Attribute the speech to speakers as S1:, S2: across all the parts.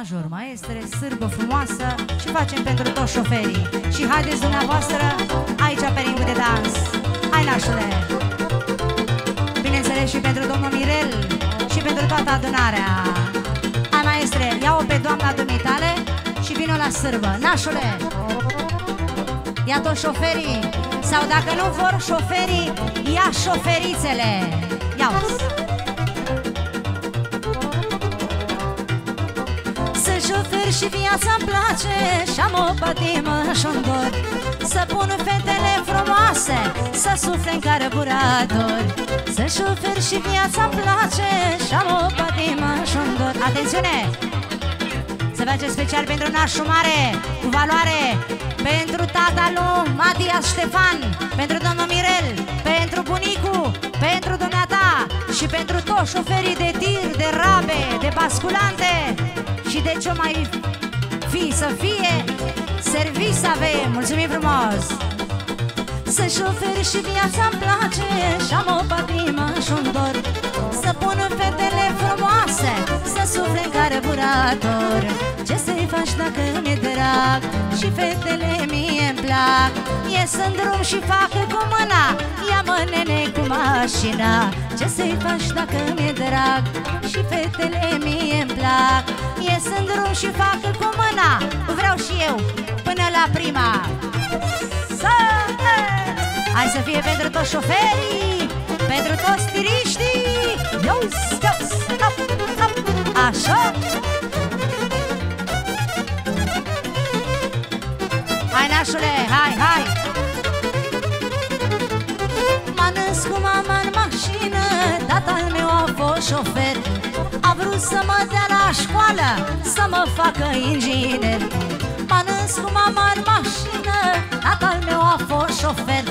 S1: major, maestre, sârbă frumoasă și facem pentru toți șoferii. Și haideți dumneavoastră aici pe ringul de dans. Hai, nașule! Bineînțeles și pentru domnul Mirel și pentru toată adunarea. Hai, maestre, ia-o pe doamna dumitale și vină la sârbă. Nașule! Ia toți șoferii Sau dacă nu vor șoferii Ia șoferițele Ia-o șofer și viața-mi place. Și-am o patimă și un dor. Să pun fetele frumoase Să sufle în carburator Să șofer și viața-mi place Și-am o patimă și un dor. Atențiune! Se face special pentru nașul mare Cu valoare. Pentru tata lui Matias Ștefan Pentru domnul Mirel Pentru bunicu Pentru dumneata Și pentru toți șoferii de tir, de rabe, de basculante și de ce mai fi să fie Service să avem, mulțumim frumos! Să șoferi și viața-mi place Și-am o patimă și un dor. Să pun fetele frumoase Să sufle în carburator Ce să-i faci dacă mi-e drag Și fetele mie-mi plac? Ies în drum și fac cu mâna Ia-mă nene cu mașina. Ce să-i faci dacă mi-e drag? Și fetele mie-mi plac. Ies în drum și fac cu mâna. Vreau și eu până la prima. Să... Hai să fie pentru toți șoferii Pentru toți tiriștii. Yo, stop, stop, stop Așa. Hai nașule, hai, hai șofer. A vrut să mă dea la școală Să mă facă inginer. M-a născut mama în mașină Tatăl meu a fost șofer.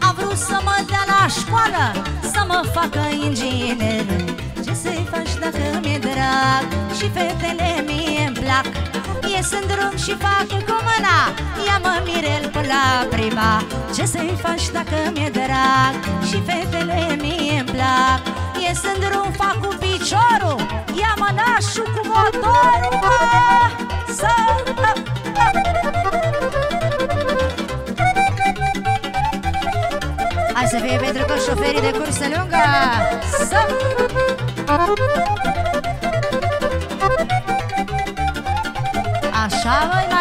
S1: A vrut să mă dea la școală Să mă facă inginer. Ce să-i faci dacă mi-e drag Și fetele mie-mi plac? Ies în drum și fac cu mâna Ia-mă Mirel până la prima. Ce să-i faci dacă mi-e drag Și fetele Hai să fie pentru toți șoferii de cursă lungă. Să... Așa, măi,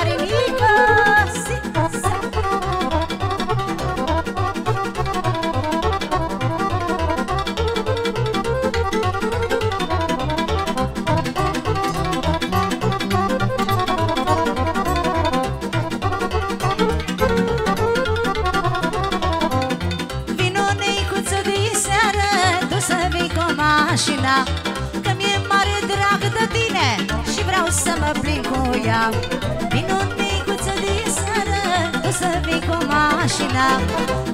S1: Vino neicuță de seară Tu să vii cu mașina.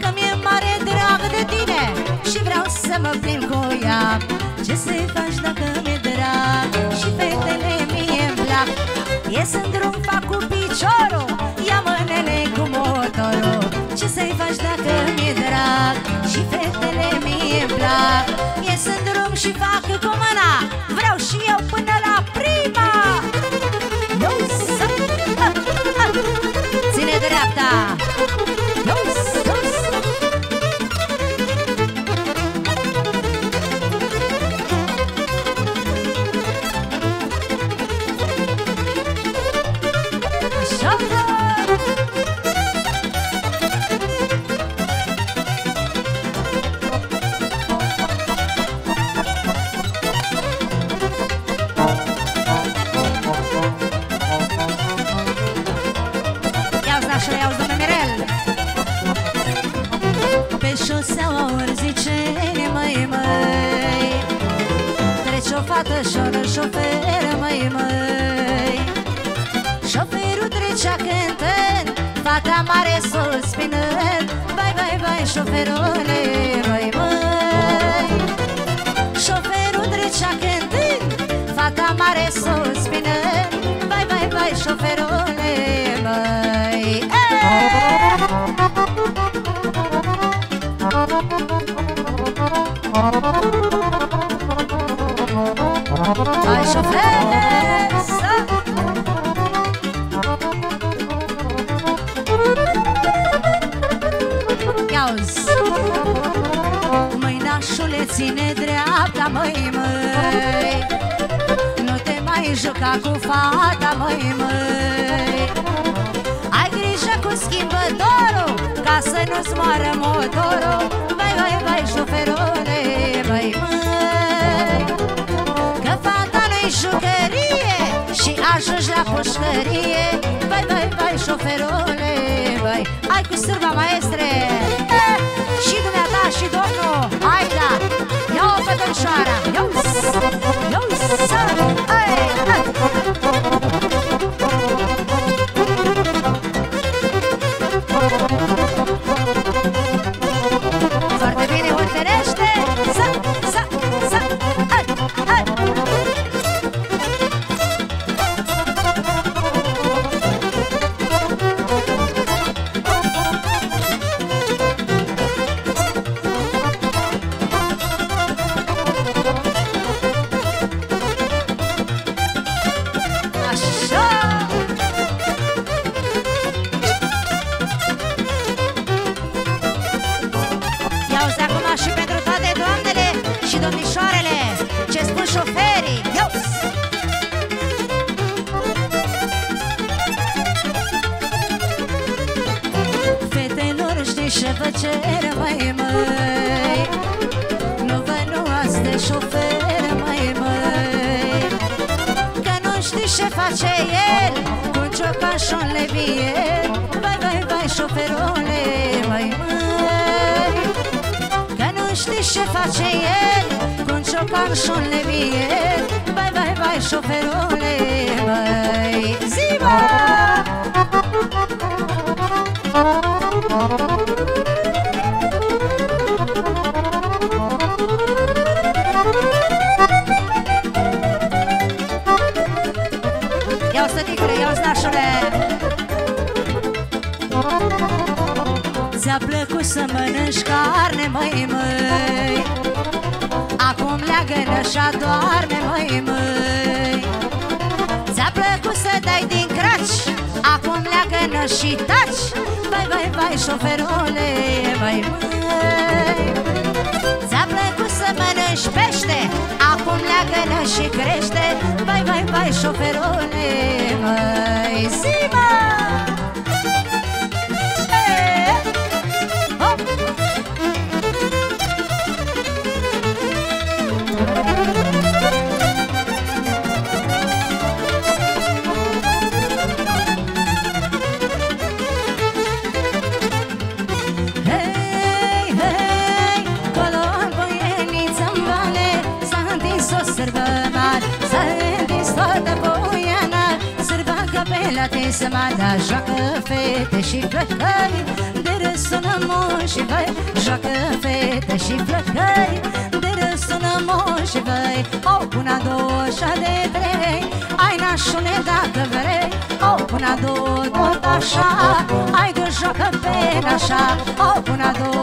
S1: Că mi-e mare drag de tine Și vreau să mă plin cu ea. Ce să-i faci dacă mi-e drag? Și fetele mie-mi plac. Ies în drum, fac cu piciorul Ia mânele cu motorul. Ce să-i faci dacă mi-e drag? Și fetele mie-mi plac. Ies în drum și fac cu mâna fată și un șofer, măi, măi. Șoferul trecea cântând Fata mare suspinând Vai, vai, vai, șoferule, măi, măi. Șoferul trecea cântând Fata mare suspinând Vai, vai, vai, șoferule, măi ai șofrene, să... Ia-uzi Mâinașule ține dreapta, măi, măi. Nu te mai juca cu fata, măi, măi. Ai grijă cu schimbătorul Ca să nu-ți moară motorul. Vai, vai, vai, șoferule, vai, vai Și ajungi la pușcărie Vai, vai, vai, șoferule, vai Hai cu sârba, maestre. Eh, Și dumneata și domnul Hai, da. Ia-o pe domnișoara Ia-o-s Ia-o-s Fetelor știi ce vă cer mai măi. Nu vă luați de șofer mai măi. Că nu știi ce face el Cu un ciocașon levier Vai, vai, vai, șoferule, mai măi. Că nu știi ce face el Cu un ciocașon levier Vai, vai, vai, șoferule, mai Zi-mă! Ia-o leagă-nă și adorme, măi, măi. Ți-a plăcut să dai din craci Acum leagă-nă și taci. Vai, vai, vai, șoferule, vai, măi. Ți-a plăcut să mănânci pește? Acum leagă-nă și crește. Vai, vai, vai, șoferule, capela te să mă da Joacă fete și flăcăi De râs sună moși voi Joacă fete și flăcăi De râs sună moși voi O, una, două, șa de trei. Ai nașune dacă vrei O, una, două, tot așa. Ai că joacă pe nașa O, una, două,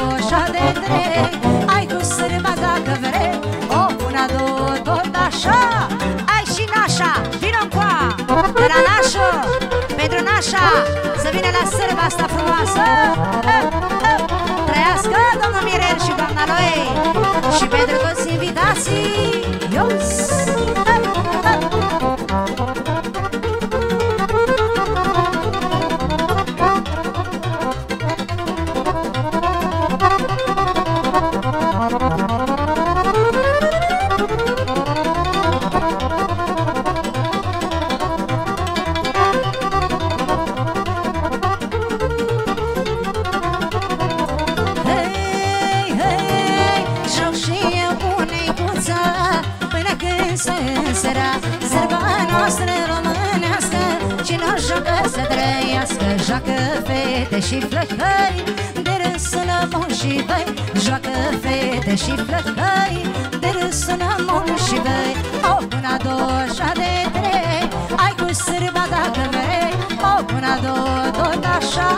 S1: sună moșii băi Joacă fete și flăcăi De râs sună moșii băi. O, una, două, așa de trei Ai cu sârba dacă vrei. O, una, două, tot așa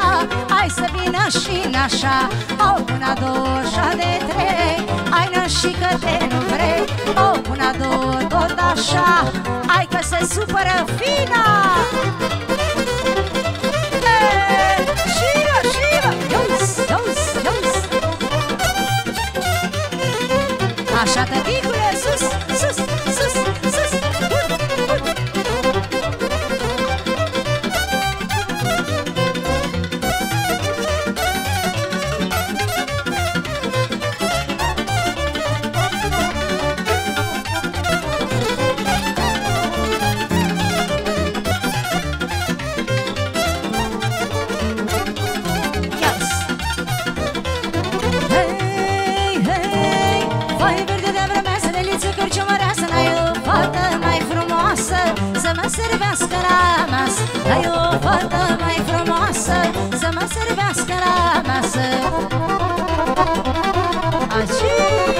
S1: Hai să vină și nașa. O, una, două, așa de trei Ai și că te nu vrei. O, una, două, tot așa Hai că se supără fina. E, Așa că servească la masă. Ai o fată mai frumoasă Să mă servească la masă. Aici,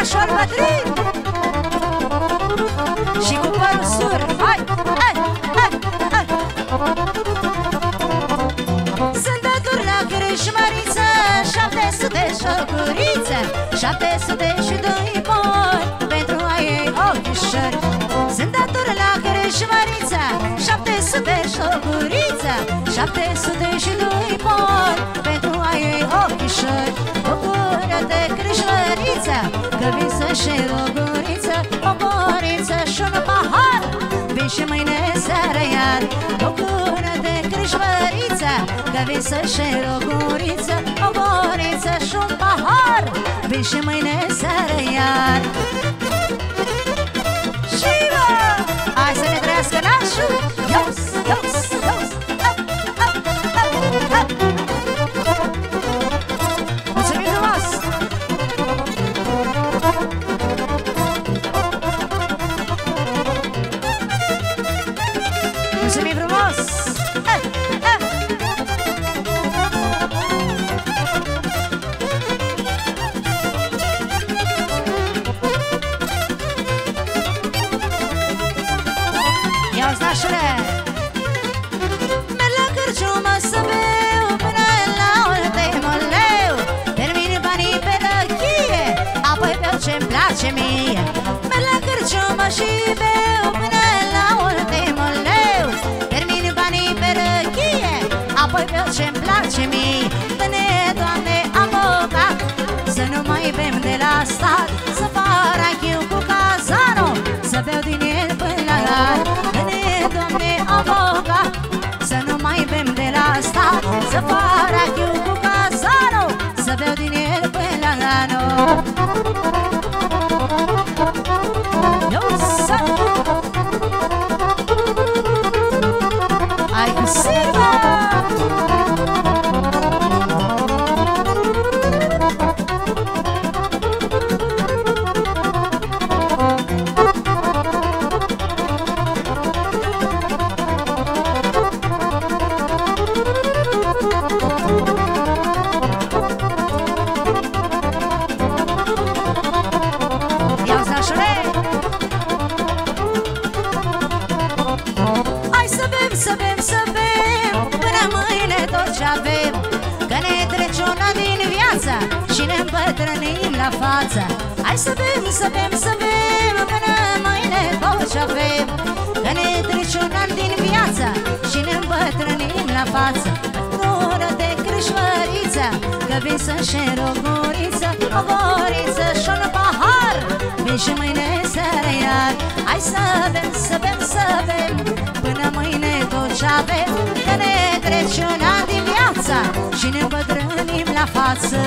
S2: nașul bătrân Și cu părul sur Hai, hai, hai, hai! Sunt dator la Crâșmăriță Șapte sute șocurițe Șapte sute și doi bani Pentru a ei ochișori. Sunt dator la Crâșmărița Șapte sute și o guriță Șapte sute și doi bani Pentru a ei ochișori. Bucură-te Crâșmărița Că vin să-și o guriță O guriță și un pahar. Vin și mâine seară iar Bucură-te Crâșmărița Că vin să-și o guriță O guriță și un pahar. Vin și mâine seară iar 啊 la față. Hai să bem, să bem, să bem Până mâine tot ce avem. Că ne trece un an din viață Și ne îmbătrânim la față. Dură-te crâșmăriță Că vin să-și o guriță O guriță și un pahar Vin și mâine seară iar Hai să bem, să bem, să bem Până mâine tot ce avem. Că ne trece un an din viața Și ne îmbătrânim la față